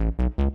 Mm-hmm.